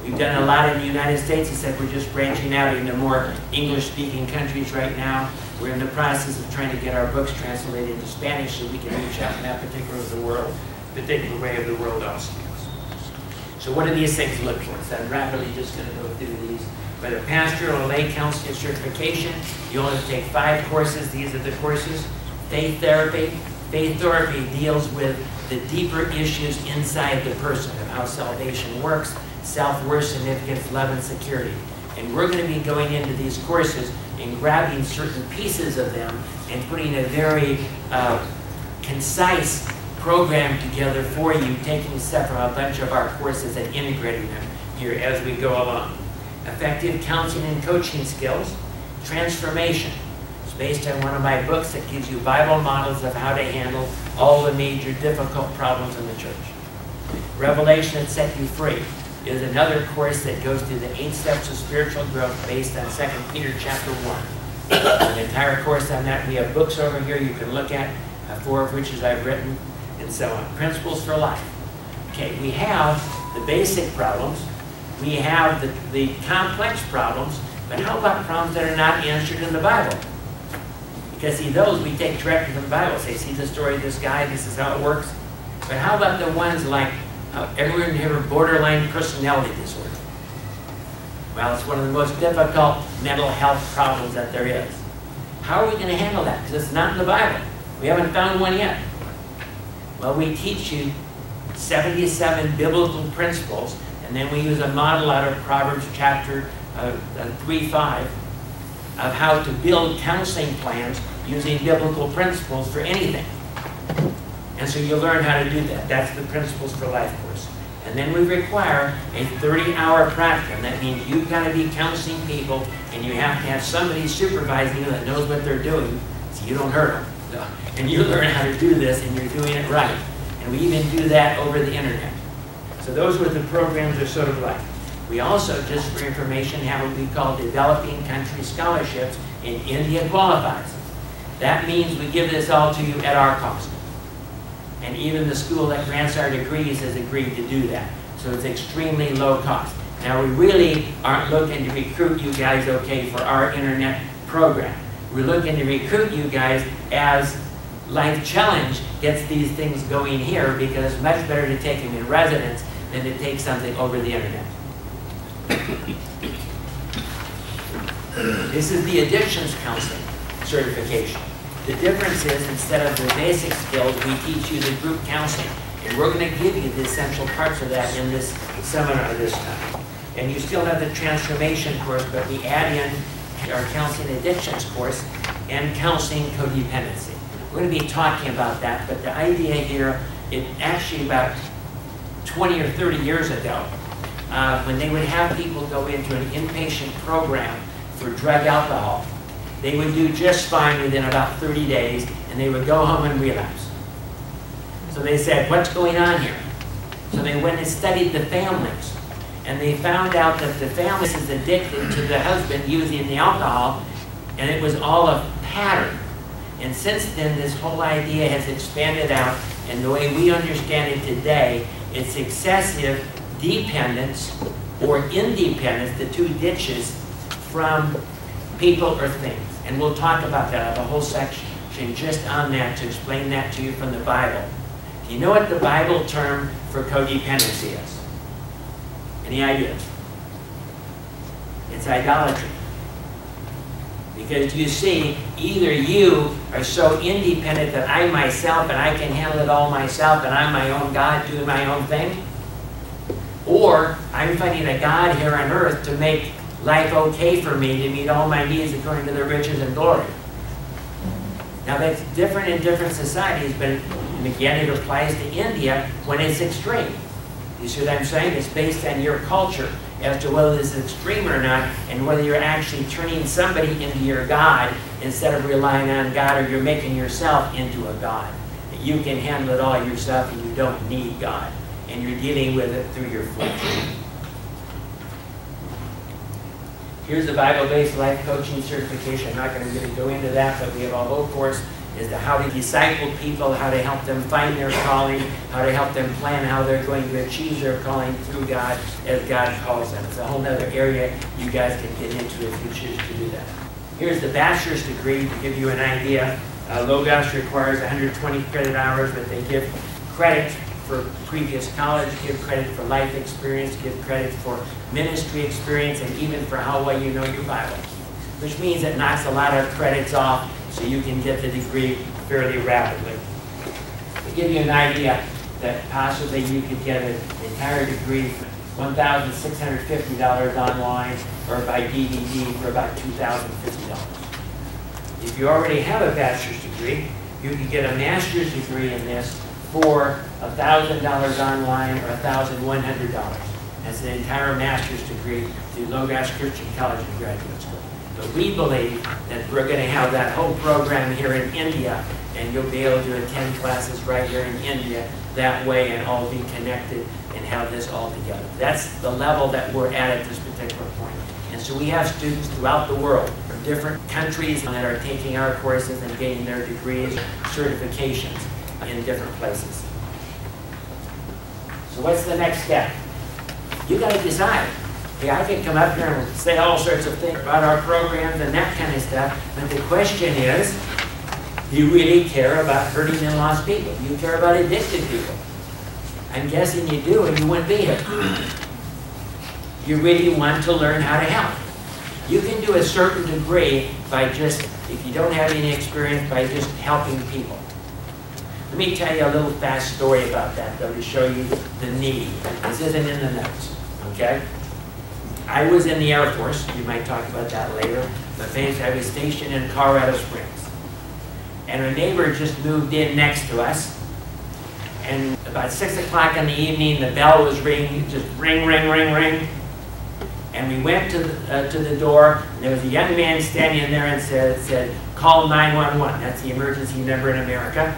We've done a lot in the United States, except we're just branching out into more English-speaking countries right now. We're in the process of trying to get our books translated into Spanish so we can reach out in that particular of the world, particular way of the world also. So what do these things look for? So I'm rapidly just going to go through these. Whether pastoral or lay counseling certification, you only take five courses. These are the courses. Faith therapy. Faith therapy deals with the deeper issues inside the person of how salvation works, self-worth, significance, love, and security. And we're going to be going into these courses and grabbing certain pieces of them and putting a very uh, concise program together for you, taking stuff from a bunch of our courses and integrating them here as we go along. Effective counseling and coaching skills, transformation. It's based on one of my books that gives you Bible models of how to handle all the major difficult problems in the church. Revelation that set you free is another course that goes through the eight steps of spiritual growth based on 2 Peter chapter 1. An entire course on that. We have books over here you can look at, uh, four of which is I've written and so on. Principles for life. Okay, we have the basic problems, we have the, the complex problems, but how about problems that are not answered in the Bible? Because see, those we take directly from the Bible. Say, see the story of this guy, this is how it works. But how about the ones like, uh, everyone here borderline personality disorder? Well, it's one of the most difficult mental health problems that there is. How are we going to handle that? Because it's not in the Bible. We haven't found one yet. Well, we teach you 77 biblical principles, and then we use a model out of Proverbs chapter uh, uh, 3 5 of how to build counseling plans using biblical principles for anything. And so you learn how to do that. That's the Principles for Life course. And then we require a 30-hour practicum. That means you've got to be counseling people, and you have to have somebody supervising you that knows what they're doing, so you don't hurt them and you learn how to do this and you're doing it right. And we even do that over the internet. So those were the programs are sort of like. We also, just for information, have what we call developing country scholarships and India qualifies. That means we give this all to you at our cost. And even the school that grants our degrees has agreed to do that. So it's extremely low cost. Now we really aren't looking to recruit you guys okay for our internet program. We're looking to recruit you guys as Life Challenge gets these things going here because it's much better to take them in residence than to take something over the internet. this is the addictions counseling certification. The difference is instead of the basic skills, we teach you the group counseling. And we're going to give you the essential parts of that in this seminar this time. And you still have the transformation course, but we add in our counseling addictions course and counseling codependency. We're going to be talking about that, but the idea here, it actually about 20 or 30 years ago, uh, when they would have people go into an inpatient program for drug alcohol, they would do just fine within about 30 days, and they would go home and relapse. So they said, what's going on here? So they went and studied the families. And they found out that the family is addicted to the husband using the alcohol, and it was all a pattern. And since then, this whole idea has expanded out, and the way we understand it today, it's excessive dependence or independence, the two ditches, from people or things. And we'll talk about that. I have a whole section just on that to explain that to you from the Bible. Do you know what the Bible term for codependency is? Any idea? It's idolatry. Because you see, either you are so independent that I myself and I can handle it all myself and I'm my own God doing my own thing, or I'm finding a God here on earth to make life okay for me to meet all my needs according to the riches and glory. Now that's different in different societies, but again it applies to India when it's extreme. You see what I'm saying? It's based on your culture as to whether this is extreme or not, and whether you're actually turning somebody into your God instead of relying on God, or you're making yourself into a God. You can handle it all yourself and you don't need God. And you're dealing with it through your flesh. Here's the Bible-based life coaching certification. I'm not going to really go into that, but we have a whole course to how to disciple people, how to help them find their calling, how to help them plan how they're going to achieve their calling through God as God calls them. It's a whole other area you guys can get into if you choose to do that. Here's the bachelor's degree to give you an idea. Uh, Logos requires 120 credit hours, but they give credit for previous college, give credit for life experience, give credit for ministry experience, and even for how well you know your Bible. Which means it knocks a lot of credits off so you can get the degree fairly rapidly. To give you an idea that possibly you could get an entire degree for $1,650 online or by DVD for about $2,050. If you already have a bachelor's degree, you can get a master's degree in this for $1,000 online or $1,100. That's an entire master's degree through Logos Christian College and Graduate School. But we believe that we're going to have that whole program here in India, and you'll be able to attend classes right here in India that way and all be connected and have this all together. That's the level that we're at at this particular point. And so we have students throughout the world from different countries that are taking our courses and getting their degrees, certifications in different places. So what's the next step? You got to decide. Yeah, I can come up here and say all sorts of things about our programs and that kind of stuff, but the question is, do you really care about hurting and lost people? Do you care about addicted people? I'm guessing you do, and you wouldn't be here. You really want to learn how to help. You can do a certain degree by just, if you don't have any experience, by just helping people. Let me tell you a little fast story about that, though, to show you the need. This isn't in the notes, okay? I was in the Air Force. You might talk about that later. But I was stationed in Colorado Springs. And a neighbor just moved in next to us. And about 6 o'clock in the evening, the bell was ringing, just ring, ring, ring, ring. And we went to the, uh, to the door, and there was a young man standing there and said, said, call 911. That's the emergency number in America.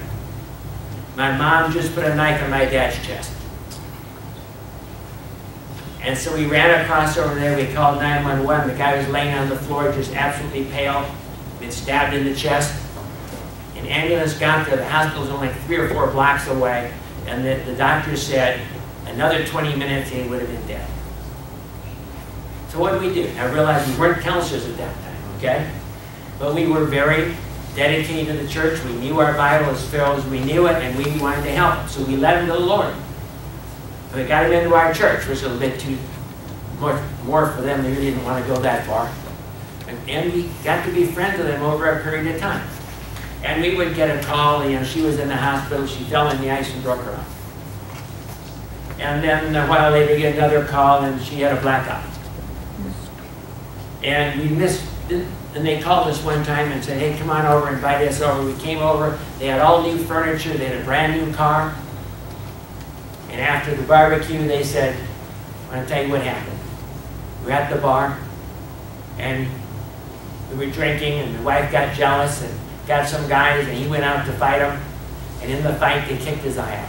My mom just put a knife in my dad's chest. And so we ran across over there, we called 911. The guy was laying on the floor, just absolutely pale, been stabbed in the chest. An ambulance got there, the hospital was only three or four blocks away, and the, the doctor said another 20 minutes he would have been dead. So what did we do? I realized we weren't counselors at that time, okay? But we were very dedicated to the church. We knew our Bible as well as we knew it, and we wanted to help. So we led him to the Lord. We got him into our church, which was a bit too more, more for them. They really didn't want to go that far. And, we got to be friends with them over a period of time. And we would get a call, you know, she was in the hospital, she fell in the ice and broke her arm. And then a while later, we get another call, and she had a blackout. And we missed, and they called us one time and said, hey, come on over, and invite us over. We came over, they had all new furniture, they had a brand new car. And after the barbecue, they said, I want to tell you what happened. We're at the bar, and we were drinking, and the wife got jealous and got some guys, and he went out to fight them. And in the fight, they kicked his eye out.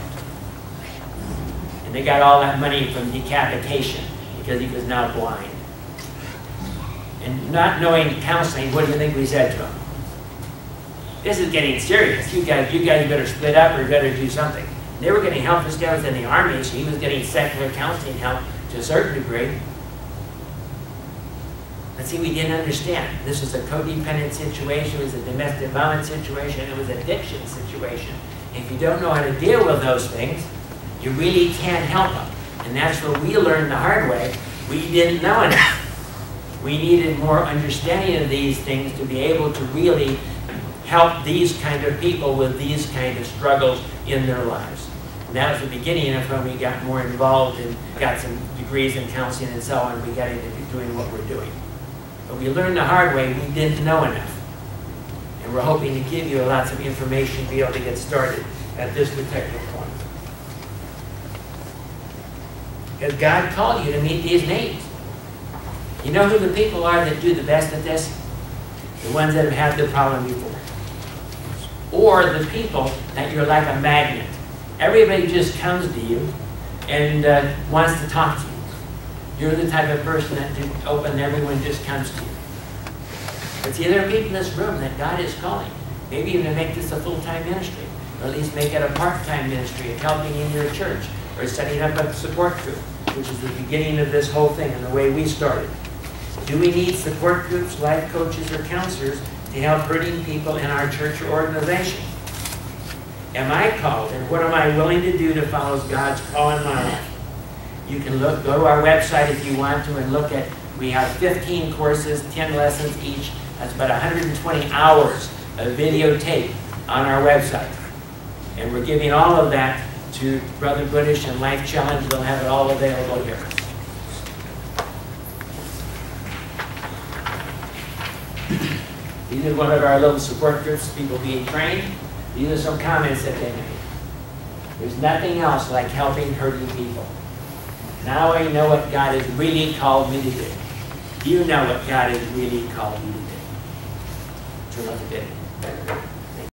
And they got all that money from decapitation because he was now blind. And not knowing counseling, what do you think we said to him? This is getting serious. You guys, you guys better split up or better do something. They were getting help. This guy was in the army, so he was getting secular counseling help to a certain degree. But see, we didn't understand. This was a codependent situation, it was a domestic violence situation, it was an addiction situation. If you don't know how to deal with those things, you really can't help them. And that's where we learned the hard way. We didn't know enough. We needed more understanding of these things to be able to really help these kind of people with these kind of struggles in their lives. And that was the beginning of when we got more involved and got some degrees in counseling and so on. We got into doing what we're doing. But we learned the hard way. We didn't know enough. And we're hoping to give you lots of information to be able to get started at this particular point. Because God called you to meet these needs. You know who the people are that do the best at this? The ones that have had the problem before. Or the people that you're like a magnet. Everybody just comes to you and uh, wants to talk to you. You're the type of person that to open everyone just comes to you. But see, there are people in this room that God is calling. Maybe even to make this a full-time ministry, or at least make it a part-time ministry of helping in your church, or setting up a support group, which is the beginning of this whole thing and the way we started. Do we need support groups, life coaches, or counselors to help hurting people in our church or organization? Am I called, and what am I willing to do to follow God's call in my life? You can look, go to our website if you want to and look at, we have 15 courses, 10 lessons each. That's about 120 hours of videotape on our website. And we're giving all of that to Brother British and Life Challenge. They'll have it all available here. These are one of our little support groups, people being trained. These are some comments that they made. There's nothing else like helping hurting people. Now I know what God has really called me to do. You know what God has really called me to do. Off the video.